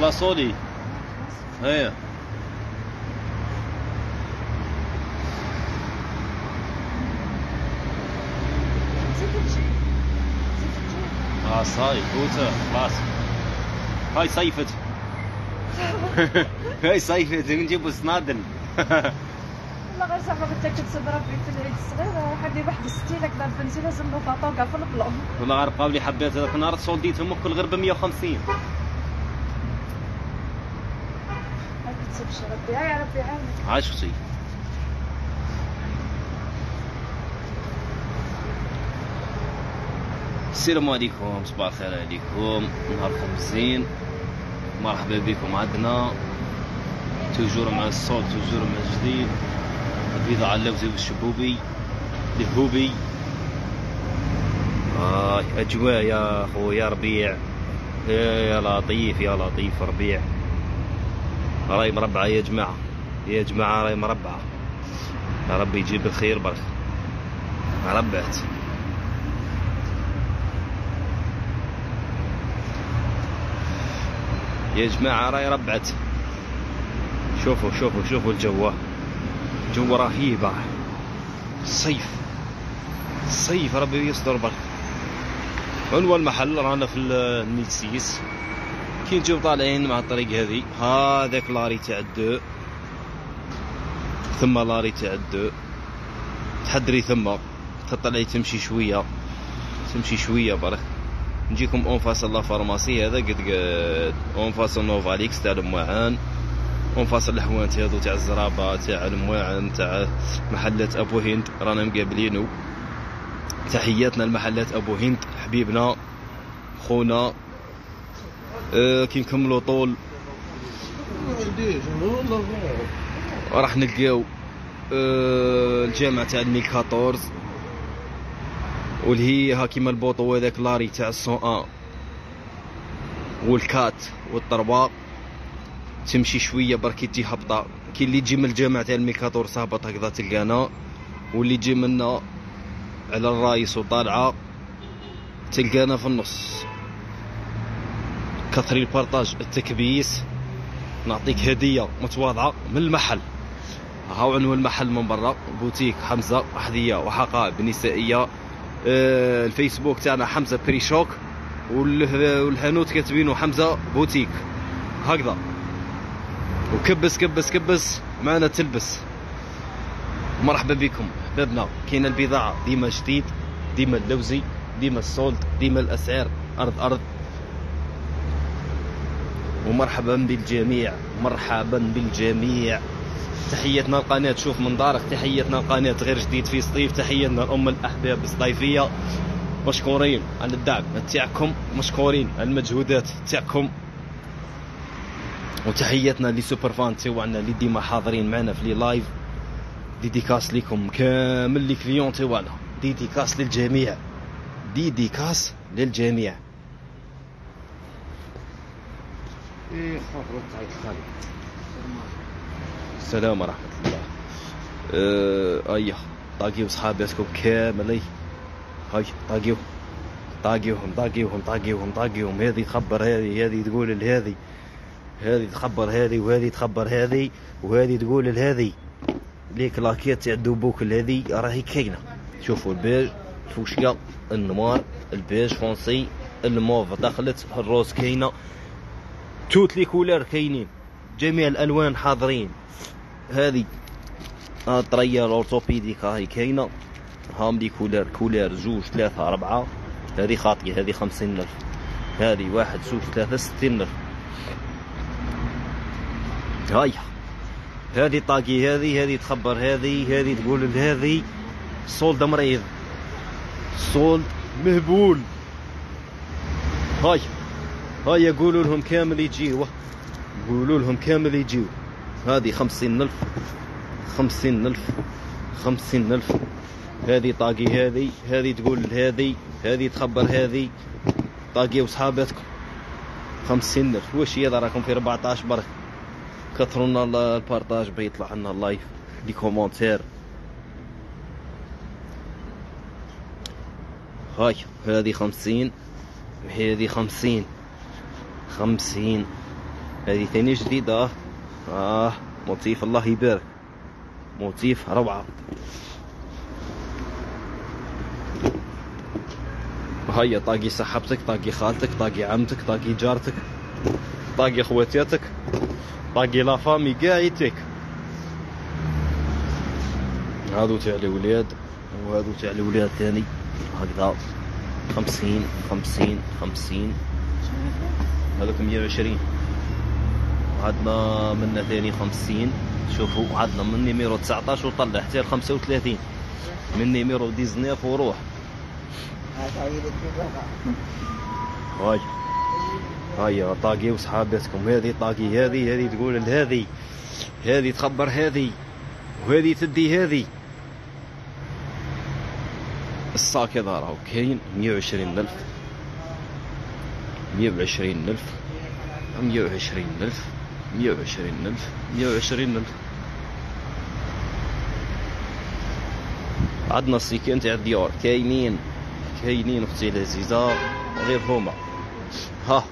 فلاسولي هيا آه صاي فوتة خلاص. هاي صيفت. هاي صيفت. نجيبوا سنادل والله غير زعما بتاكد صد ربي في العيد الصغير. حد واحد ستين هكذا البنزين لازم نفاطو كاع في البلون والله عارف قبلي حبيت. هذاك النهار سولديتهم الكل غير ب 150 ربي. السلام عليكم صباح الخير عليكم. نهاركم زين. مرحبا بكم عندنا. توجور مع الصوت توجور مع الجديد. البيضة على اللوزي والشبوبي الهوبي آه أجواء يا خويا ربيع. يا لطيف يا لطيف ربيع. رأي مربعة يا جماعة يا جماعة رأي مربعة يا ربي يجيب الخير برك. ربعت. يا جماعة رأي ربعت. شوفوا شوفوا شوفوا الجو. جو رهيبة الصيف الصيف ربي يستر برك. عنوان المحل رانا في النيسيس كي نجيو طالعين مع الطريق هذه هذاك l'arrêt تاع ال deux ثم l'arrêt تاع ال deux تحدري ثم. تطلعي تمشي شوية. تمشي شوية برك. نجيكم en face la pharmacie هذا. قد en face نوفاليكس تاع المواعن. en face الحوانت هذو تاع الزرابة تاع المواعن تاع محلات أبو هند. رانا مقابلينو تحياتنا لمحلات أبو هند. حبيبنا خونا كي نكملوا طول. راح نلقاو آه الجامع تاع الميل 14 واللي هي كيما ال poteau هذاك l'arrêt تاع ال cent un. وال quatre والطرباق تمشي شوية برك تجي هبطة. كاين اللي تجي من الجامع تاع الميل 14 هابط هكذا تلقانا. واللي يجي منا على الرايس وطالعة تلقانا في النص. كثري ال partage التكبيس. نعطيك هدية متواضعة من المحل. هاو عنوان المحل من برا. بوتيك حمزة أحذية وحقائب نسائية. آه الفيسبوك تاعنا حمزة بريشوك. والحانوت كاتبينه حمزة بوتيك. هكذا. وكبس كبس كبس. معنا تلبس. مرحبا بكم. احبابنا كاين البضاعة. ديما جديد ديما اللوزي ديما ال solde ديما الأسعار. أرض أرض. ومرحبا بالجميع مرحبا بالجميع. تحياتنا القناة شوف من دارك تحياتنا القناة غير جديد في سطيف تحياتنا الأم الأحباب الصيفية. مشكورين على الدعم تاعكم مشكورين على المجهودات تاعكم. وتحياتنا لي super fans تاعنا اللي ديما حاضرين معنا في les lives dédicace لكم كامل les clientes تاعنا dédicace للجميع. dédicace للجميع. السلام ورحمة الله. آه أيه طاقيو صحاباتكم كامل هاي طاقيو. طاقيوهم طاقيوهم طاقيوهم طاقيوهم. هذه تخبر هذه هذه تقول لهذه هذه. تخبر هذه وهذه تخبر هذه وهذه تقول لهذه ليك لاكيات تاع الدوبوك هذه راهي كاينة. شوفوا البيج الفوشيا النوار البيج فونسي الموف دخلت الروز كاينة. توت لي كولر كاينين. جميع الألوان حاضرين. هذه الطريه الاورتوبيديك هاي كاينة. هام لي كولر كولر زوج ثلاثة أربعة. هذه خاطية هذه خمسين ألف هذه واحد زوج ثلاثة ستين ألف هاي. هذه طاقي هذه هذه تخبر هذه هذه تقول لهذه صولد مريض. صولد مهبول. هاي. هاي يقولوا لهم كامل يجيوا قولوا لهم كامل يجيوا هذه خمسين ألف خمسين ألف خمسين ألف. هذه tagui هذه هذه تقول هذه هذه تخبر هذه taguiو صحاباتكم خمسين ألف. واش هذا راكم في 14 برك. كثروا لنا ال partage بيطلع لنا ال live. les commentaires. هاي هذه خمسين هذه خمسين. خمسين. هذه ثاني جديدة. آه موتيف الله يبارك. موتيف روعة. هيا طاقي صاحبتك طاقي خالتك طاقي عمتك طاقي جارتك طاقي خواتاتك طاقي لا فامي كاع يتك هادو تاع الولاد وهادو تاع الولاد ثاني هكذا. خمسين خمسين خمسين. هذوك مية وعشرين. عندنا منا ثاني خمسين. شوفوا عندنا من numéro 19 وطلع حتى ل 35 من numéro 19 وروح. هاي هاي taguiو صحاباتكم هذه tagui هذه هذه تقول لهذه هذه. تخبر هذه. وهذه تدي هذه. الصاك هذا راهو كاين 120 ألف. 120 ألف 120 ألف 120 ألف 120 ألف. عندنا السيكان تاع الديور كاينين كاينين أختي العزيزة غير هما. ها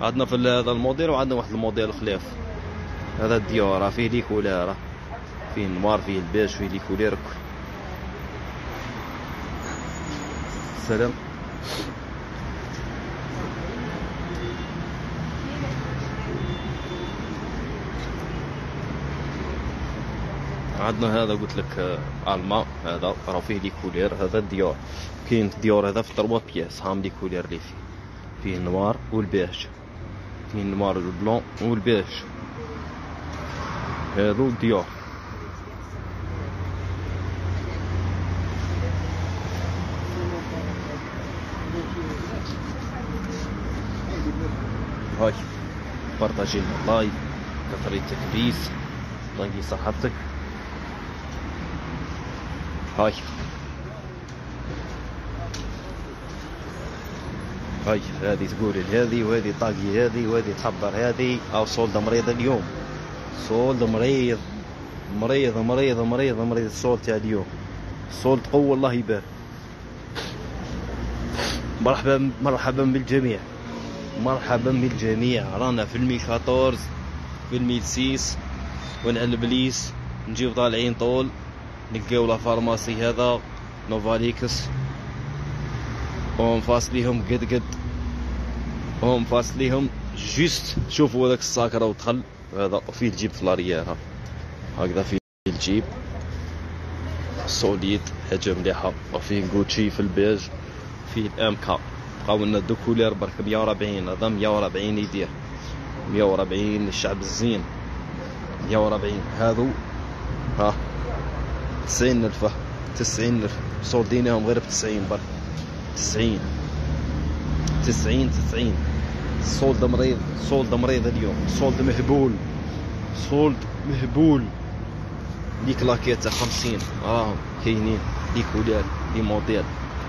عندنا في هذا الموديل وعندنا واحد الموديل خلاف. هذا الديور فيه les couleurs فيه ال noir فيه البيج فيه les couleurs عندنا هذا قلت لك ألما هذا راه فيه les couleurs هذا الديور كاين الديور هذا في trois pièces هام les couleurs اللي فيه فيه ال noir وال beige. فيه ال noir وال blanc وال beige. هذو الديور هاي. partagé ال live كثري التكبيس tagui صحتك. هاي هاي هذه تقول هذه وهذه طاقي هذه وهذه تخبر هذه. أو صولد مريض اليوم. صولد مريض مريض مريض مريض مريض الصولد تاع اليوم. صولد قوة الله يبارك. مرحبا مرحبا بالجميع. مرحبا بالجميع. رانا في المي 14 في المي 6 ونع البليس. نجيو طالعين طول. نلقاو لا فارماسي هذا نوفاليكس هم فاصليهم قد قد. هم فاصليهم جوست شوفوا هذاك الساك راهو دخل هذا فيه الجيب في لاريير هكذا فيه الجيب. سوليد حاجة مليحة. وفيه غوتشي في البيج. فيه الام كا بقاو لنا دو كولير برك 140 هذا 140 يدير. 140 الشعب الزين. 140 هذو. ها. 90 ألف. 90 ألف. صولدينهم غير ب 90 برك 90 90 90 صولد مريض صولد مريض اليوم. صولد مهبول. صولد مهبول. لي كلاكيت تاع 50 راهم كاينين. لي كولير لي موديل.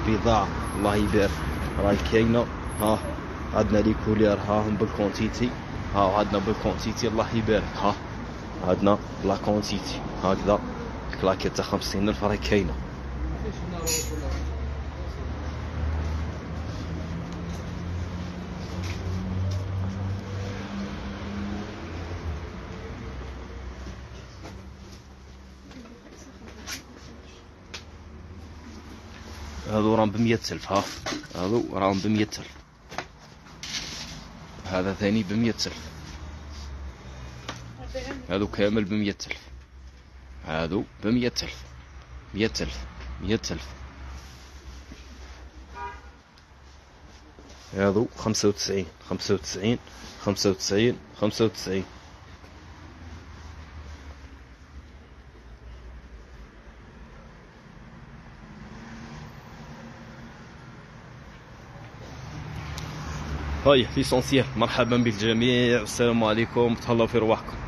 بضاعة الله يبارك. راهي كاينة. ها. عندنا les couleurs ها هم بال quantité. ها عندنا بال quantité. الله يبارك. ها. عندنا la quantité. هكذا. ال claquettes تاع 50 ألف راهي كاينة. هذو راهم بمية ألف ها؟ هذو راهم بمية ألف. هذا ثاني بمية ألف. هذو كامل بمية ألف. هذو بمية ألف. مية ألف. مية ألف. هذو خمسة وتسعين. خمسة وتسعين. خمسة وتسعين. خمسة وتسعين. هاي ليسونسيال مرحبا بالجميع. السلام عليكم. تهلاو في رواحكم.